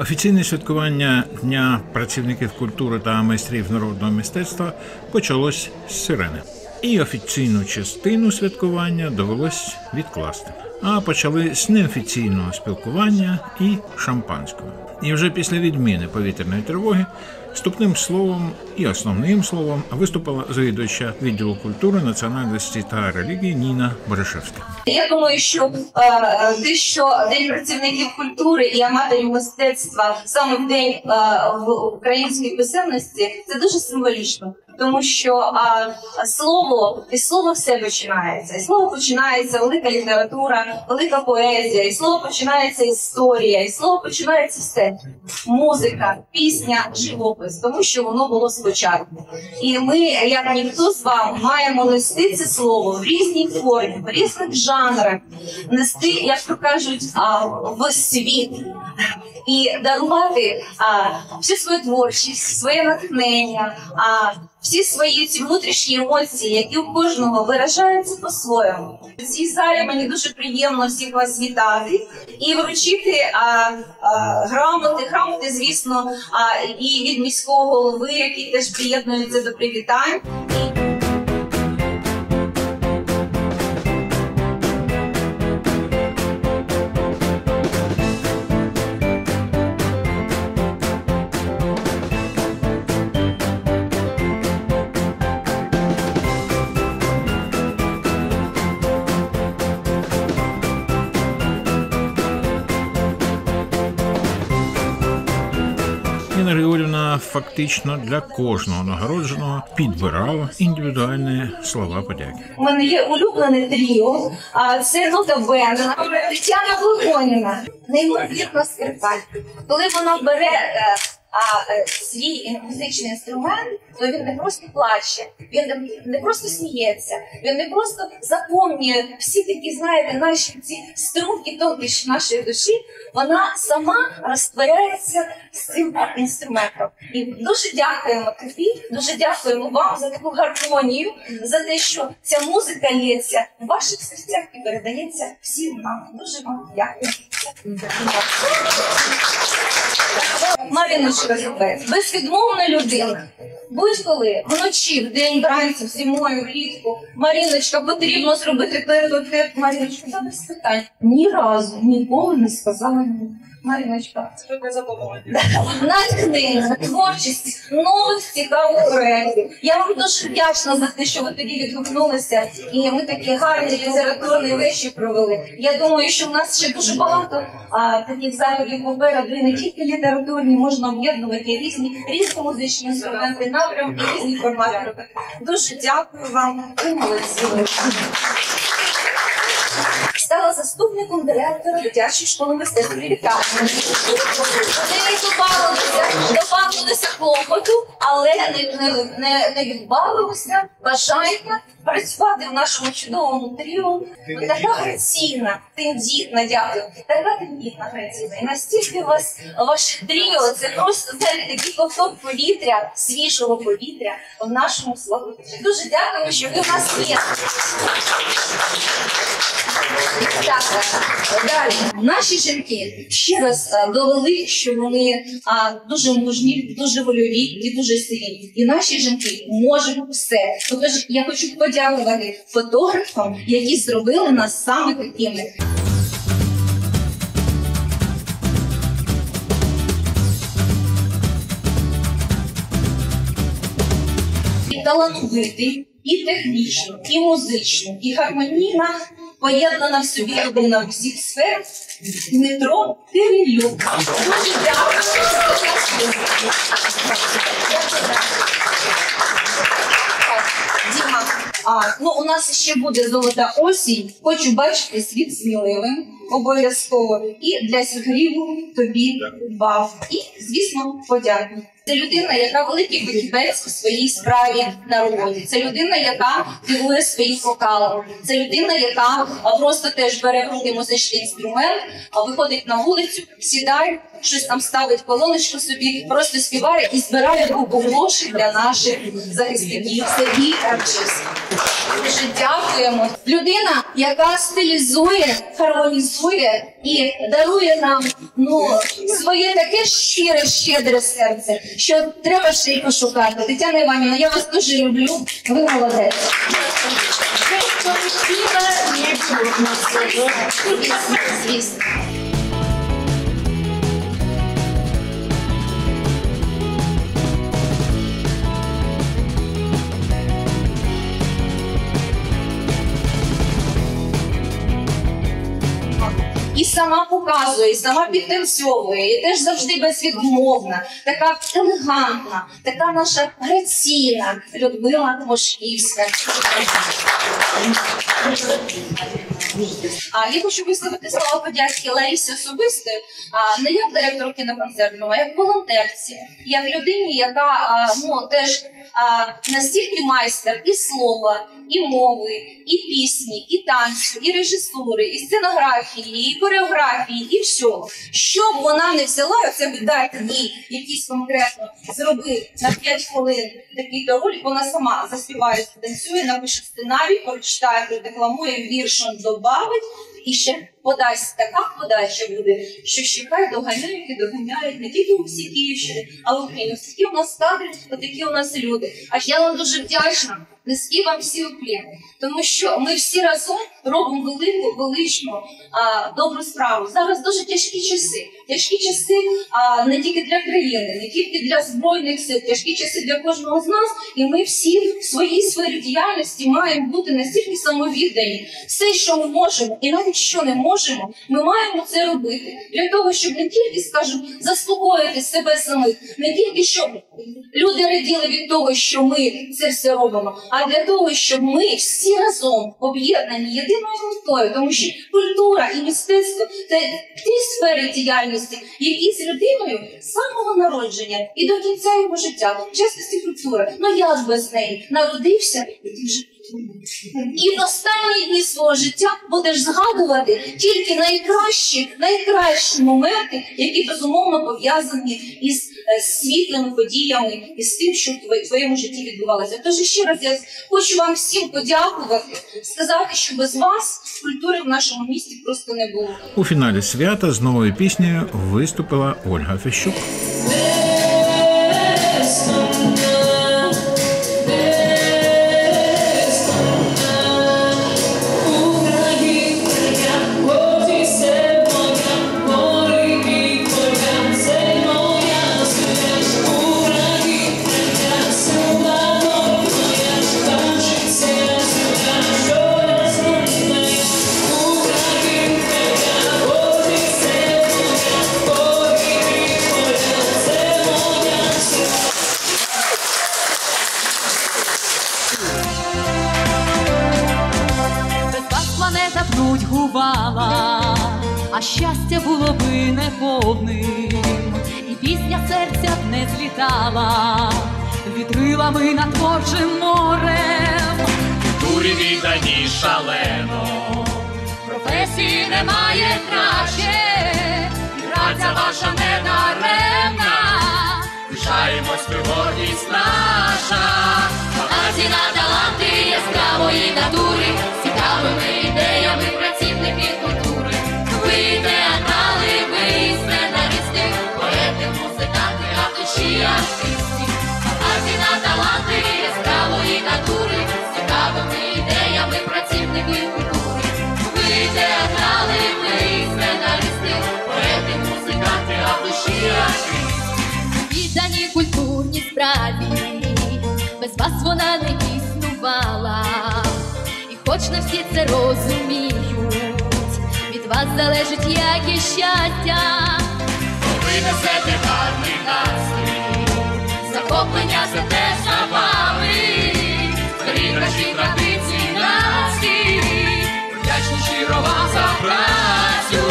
Офіційне святкування Дня працівників культури та майстрів народного мистецтва почалось з сирени. І офіційну частину святкування довелось відкласти. А почали з неофіційного спілкування і шампанського. І вже після відміни повітряної тривоги вступним словом і основним словом виступила завідувача відділу культури, національності та релігії Ніна Борошевська. Я думаю, що е, те, що день працівників культури і аматорів мистецтва саме в день е, в українській писемності, це дуже символічно. Тому що а, слово і слово все починається. І слово починається велика література, велика поезія, і слово починається історія, і слово починається все. Музика, пісня, живопис, тому що воно було спочатку. І ми, як ніхто з вами, маємо нести це слово в різній формі, в різних жанрах, нести, як то кажуть, а, в світ. І дарувати а, всю свою творчість, своє натхнення, а всі свої ці внутрішні емоції, які у кожного виражаються по-своєму. В цій залі мені дуже приємно всіх вас вітати і вручити а, а, грамоти, грамоти, звісно, а, і від міського голови, який теж приєднується до привітань. Ніна Григорівна фактично для кожного нагородженого підбирала індивідуальні слова подяки. У мене є улюблене тріо, а це нота Бена, Тетяна Глухоніна, неймовірна скрипаль. Коли вона бере е, а, е, свій музичний інструмент, то він не просто плаче, він не, не просто сміється, він не просто заповнює всі такі, знаєте, наші ці струнки тонкіші нашої душі. Вона сама розтворяється з цим інструментом. І дуже дякуємо тобі, дуже дякуємо вам за таку гармонію, за те, що ця музика лється в ваших серцях і передається всім нам. Дуже вам дякую. Маріночка безвідмовна людина. Будь-коли вночі, в день, вранці, зимою, влітку, Маріночка, потрібно зробити те, то те. Маріночка, та без питань. Ні разу ніколи не сказала ні. Маріночка, натхнення, творчість, нових цікавих проєктів. Я вам дуже вдячна за те, що ви тоді відгукнулися, і ми такі гарні літературні речі провели. Я думаю, що в нас ще дуже багато а, таких заходів попереду, і не тільки літературні, можна об'єднувати різні різні музичні інструменти, напрямки, різні формати. Дуже дякую вам. Ви молодці. Заступником директора дитячої школи мистецтв Лікарні. Вони добавилися, клопоту, але не, не, не, не відбавилися бажання працювати в нашому чудовому тріо. Така граційна, тендітна, дякую. Така тендітна граційна. І настільки вас ваше тріо, це просто знаєте, такий ковток повітря, свіжого повітря в нашому слові. Дуже дякую, що ви в нас є. Так, далі. Наші жінки ще раз довели, що вони дуже мужні, дуже вольові і дуже сильні. І наші жінки можуть все. Тож я хочу подякувати фотографам, які зробили нас саме такими. І талановитий, і технічно, і музично, і гармонійна поєднана в собі людина всіх сфер Дмитро Кирилюк. Дуже дякую. Діма, а, ну у нас ще буде золота осінь. Хочу бачити світ сміливим обов'язково. І для зігріву тобі бав. І, звісно, подяку. Це людина, яка великий фахівець у своїй справі на роботі. Це людина, яка дивує своїх вокалом. Це людина, яка просто теж бере в руки музичний інструмент, виходить на вулицю, сідає, щось там ставить колоночку собі, просто співає і збирає групу грошей для наших захисників. Сергій Арчис. Дуже дякуємо. Людина, яка стилізує, гармонізує. і дарує нам ну своє таке щире, щедре серце, що треба ще й пошукати. Тетяна Іванівна, я вас дуже люблю. Ви молодець. Звісно. І сама показує, і сама підтанцьовує, і теж завжди безвідмовна, така елегантна, така наша граційна Людмила Мошківська. А я хочу висловити слова подяки Ларісі особисто, а не як директору кіноконцерту, а як волонтерці, як людині, яка ну теж настільки майстер і слова, і мови, і пісні, і танцю, і режисури, і сценографії, і хореографії, і всього. Що б вона не взяла, оце би дати їй якийсь конкретно зроби на 5 хвилин такий ролик, вона сама заспіває, танцює, напише сценарій, прочитає, продекламує, віршом добавить і ще подасть така подача буде, що ще хай доганяють і доганяють не тільки у всій а в Україні. Такі у нас кадри, такі у нас люди. А я вам дуже вдячна. Низькі вам всі укліни, тому що ми всі разом робимо велику, величну, а, добру справу. Зараз дуже тяжкі часи. Тяжкі часи а, не тільки для країни, не тільки для збройних сил, тяжкі часи для кожного з нас. І ми всі в своїй сфері діяльності маємо бути настільки самовіддані. Все, що ми можемо, і навіть що не можемо, ми маємо це робити. Для того, щоб не тільки, скажімо, заспокоїти себе самих, не тільки щоб люди раділи від того, що ми це все робимо, а для того, щоб ми всі разом об'єднані єдиною метою, тому що культура і мистецтво це ті сфери діяльності, які з людиною з самого народження і до кінця його життя, в частності культури, ну як без неї народився і вже і в останні дні свого життя будеш згадувати тільки найкращі, найкращі моменти, які безумовно пов'язані із е, світлими подіями і з тим, що в твоє- твоєму житті відбувалося. Тож ще раз я хочу вам всім подякувати, сказати, що без вас культури в нашому місті просто не було. У фіналі свята з новою піснею виступила Ольга Фещук. Нудьгувала, а щастя було би неповним, і пісня серця б не злітала вітрилами над творчим морем. Культурі віддані шалено, Професії немає краще, і праця ваша не даремна. пишаємось, ми гордість наша. Багаті на вона не існувала. І хоч не всі це розуміють, від вас залежить як і щастя, Ви несете гарний настрій, захоплення за вами. старі кращі традиції нації, вдячні щиро вам за працю.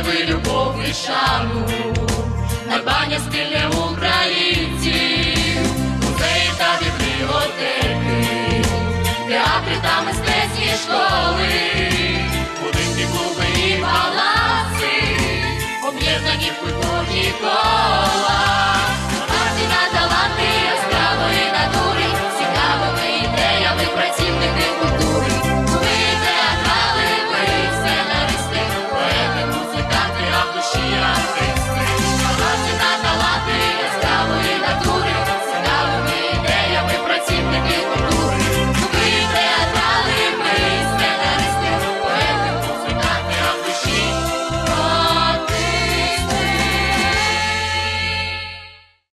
Ви любов і шану, надбання спільне українців, музеї та бібліотеки, театри та мистецькі школи, будинки, клуби і палаци, об'єднані в культурні кола.